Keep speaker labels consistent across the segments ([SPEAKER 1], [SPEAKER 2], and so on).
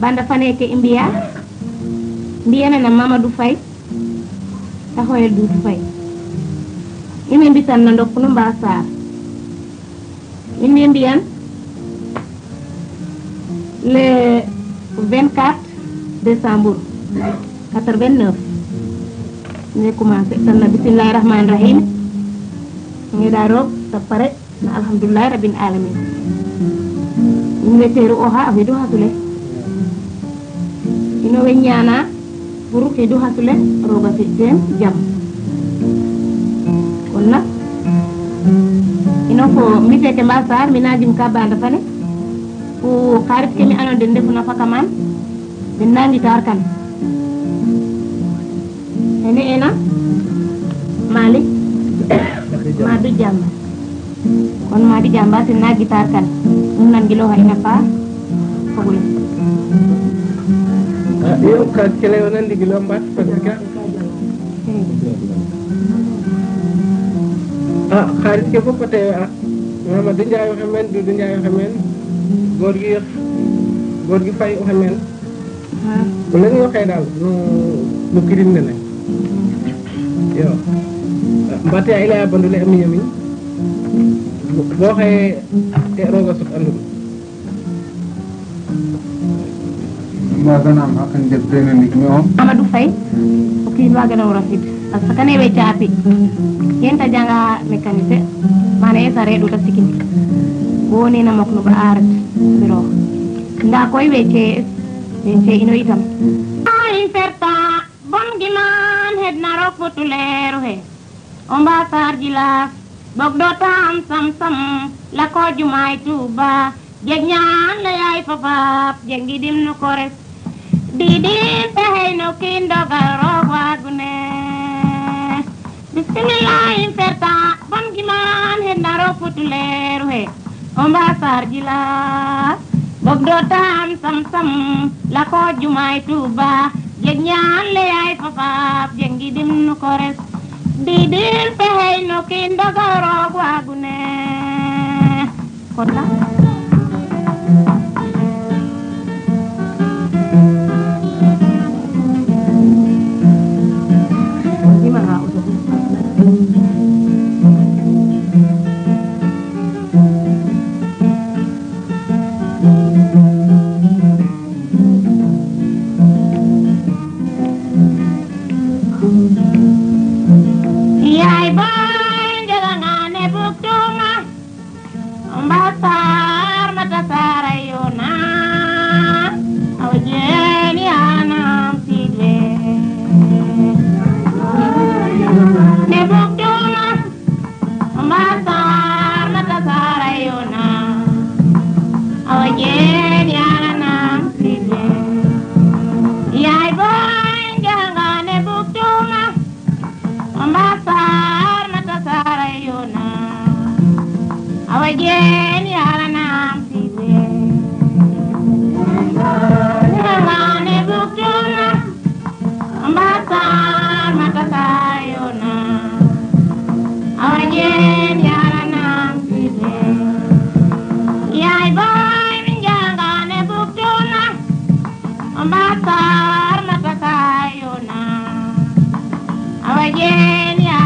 [SPEAKER 1] banda faneke e mbiya mbiyanana mamadou faye tahoyel duudu faye imi mbitan no dokkuno mba sar min mbi mbiyan le 24 décembre 89 ne commencé tan na bismillahi rahmani rahim. Ngeɗa roog so pare. Na alhamdoulillahi rabbil alamin. Min weteru o ha a wedu hasule ino we ñana pour hedu hasule roga jam kon ino fo mi feke mba sar mi najim ka banda fane fo xarit ke mi ando den ndefuna faka man den na ngitar kan ene ena? Malik madu jamba kon madi jamba sen na gitar kan um nan gilo ha ina pa
[SPEAKER 2] yo ka kele o nandi gilo mbat parce que ah xaalis ke fof teewe a mamadou ndiaye oxe meen doudou ndiaye oxe meen góor gi góor gi fay oxe meen o leŋ yoqe daal no no kirin nene yo. Mbate a i leya bandule a miña miñ bo xaye te rooga sut andum
[SPEAKER 3] waganam hakan debdene ndik mi on
[SPEAKER 1] amadou faye o kiin wagano rafid par ce que kane we caapi yenta janga mécanicé mana ta sikini mokno ba arat biro nda koy we cs we ino itam ay ferta bon giman hedna rok futuleru he o mba sarji las bog do tam sam sam la ko jumay tuba jeg ñaan la yaay fafap jeg ngidim nu kores sidi fexey no kii ndogal roog waagu ne. Bisimilahi ferta bon giman he naro futuleeru he. O mba sarjila bogdo taam sam-sam lako jumay tuba jeg ñaan leyay fafaaf jengidim nu ko res. Didil fexey no kii roog waagu ne. Awajeni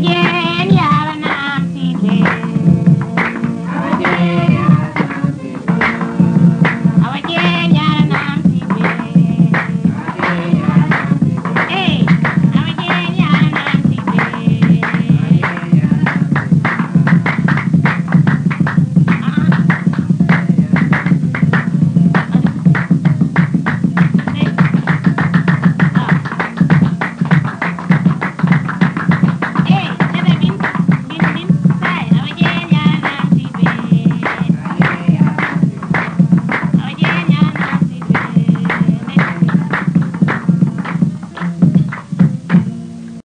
[SPEAKER 1] yeah